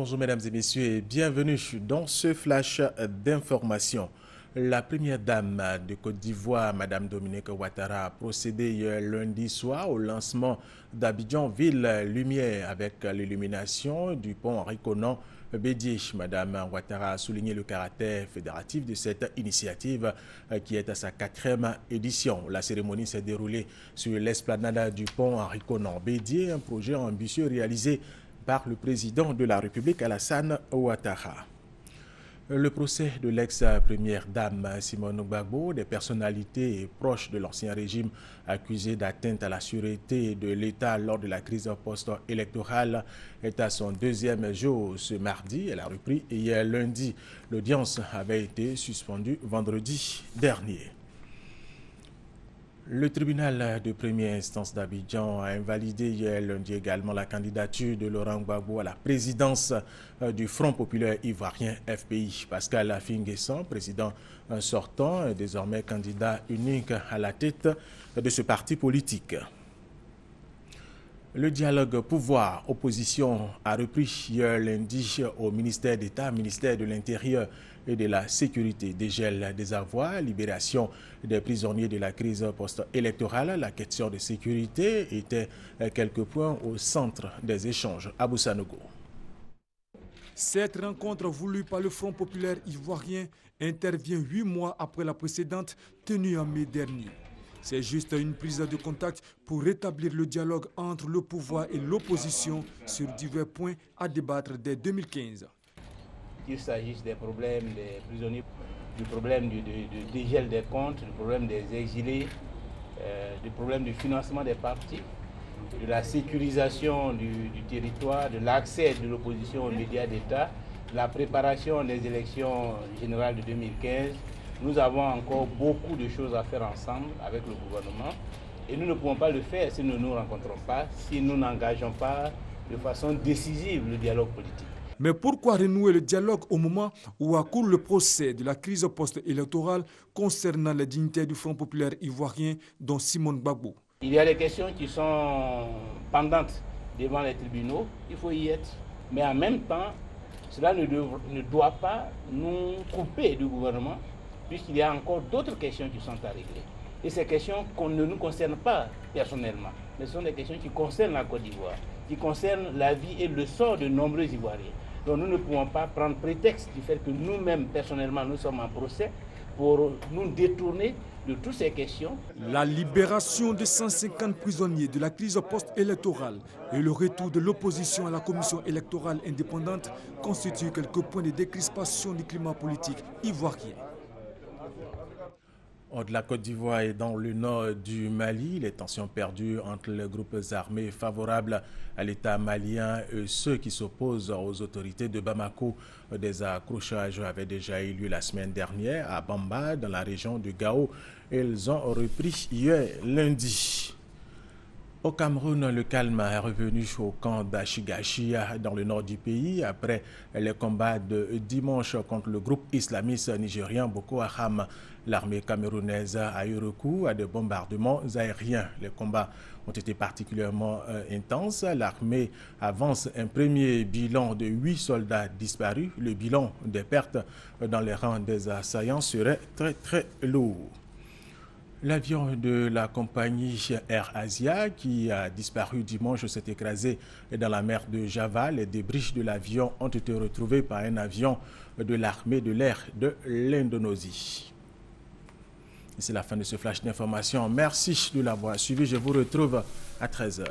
Bonjour mesdames et messieurs bienvenue dans ce flash d'information. La première dame de Côte d'Ivoire, Madame Dominique Ouattara, a procédé lundi soir au lancement d'Abidjan Ville Lumière avec l'illumination du pont Henri Conan Bédier. Madame Ouattara a souligné le caractère fédératif de cette initiative qui est à sa quatrième édition. La cérémonie s'est déroulée sur l'esplanade du pont Henri Conan Bédier, un projet ambitieux réalisé par le président de la République Alassane Ouattara. Le procès de l'ex-première dame Simone Gbagbo, des personnalités proches de l'ancien régime accusées d'atteinte à la sûreté de l'État lors de la crise post-électorale, est à son deuxième jour ce mardi. Elle a repris hier lundi. L'audience avait été suspendue vendredi dernier. Le tribunal de première instance d'Abidjan a invalidé hier lundi également la candidature de Laurent Gbagbo à la présidence euh, du Front populaire ivoirien FPI. Pascal Afinguessan, président sortant, désormais candidat unique à la tête de ce parti politique. Le dialogue pouvoir-opposition a repris hier lundi au ministère d'État, ministère de l'Intérieur et de la sécurité, dégel des avoirs, libération des prisonniers de la crise post-électorale. La question de sécurité était quelques points au centre des échanges. à Sanogo. Cette rencontre voulue par le Front populaire ivoirien intervient huit mois après la précédente tenue en mai dernier. C'est juste une prise de contact pour rétablir le dialogue entre le pouvoir et l'opposition sur divers points à débattre dès 2015 qu'il s'agisse des problèmes des prisonniers, du problème du, dégel des comptes, du problème des exilés, euh, du problème du financement des partis, de la sécurisation du, territoire, de l'accès de l'opposition aux médias d'État, de la préparation des élections générales de 2015. Nous avons encore beaucoup de choses à faire ensemble avec le gouvernement et nous ne pouvons pas le faire si nous ne nous rencontrons pas, si nous n'engageons pas de façon décisive le dialogue politique. Mais pourquoi renouer le dialogue au moment où accourt le procès de la crise post-électorale concernant les dignitaires du Front populaire ivoirien, dont Simone Gbagbo? Il y a des questions qui sont pendantes devant les tribunaux, il faut y être. Mais en même temps, cela ne, ne doit pas nous couper du gouvernement, puisqu'il y a encore d'autres questions qui sont à régler. Et ces questions ne nous concernent pas personnellement, mais ce sont des questions qui concernent la Côte d'Ivoire, qui concernent la vie et le sort de nombreux Ivoiriens. Donc nous ne pouvons pas prendre prétexte du fait que nous-mêmes, personnellement, nous sommes en procès pour nous détourner de toutes ces questions. La libération de 150 prisonniers de la crise post-électorale et le retour de l'opposition à la commission électorale indépendante constituent quelques points de décrispation du climat politique ivoirien. De la Côte d'Ivoire et dans le nord du Mali, les tensions perdues entre les groupes armés favorables à l'État malien et ceux qui s'opposent aux autorités de Bamako. Des accrochages avaient déjà eu lieu la semaine dernière à Bamba, dans la région de Gao. Ils ont repris hier lundi. Au Cameroun, le calme est revenu au camp d'Ashigashi dans le nord du pays après les combats de dimanche contre le groupe islamiste nigérien Boko Haram. L'armée camerounaise a eu recours à des bombardements aériens. Les combats ont été particulièrement euh, intenses. L'armée avance un premier bilan de huit soldats disparus. Le bilan des pertes dans les rangs des assaillants serait très très lourd. L'avion de la compagnie Air Asia qui a disparu dimanche s'est écrasé dans la mer de Java. Les débris de l'avion ont été retrouvés par un avion de l'armée de l'air de l'Indonésie. C'est la fin de ce flash d'information. Merci de l'avoir suivi. Je vous retrouve à 13h.